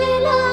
Música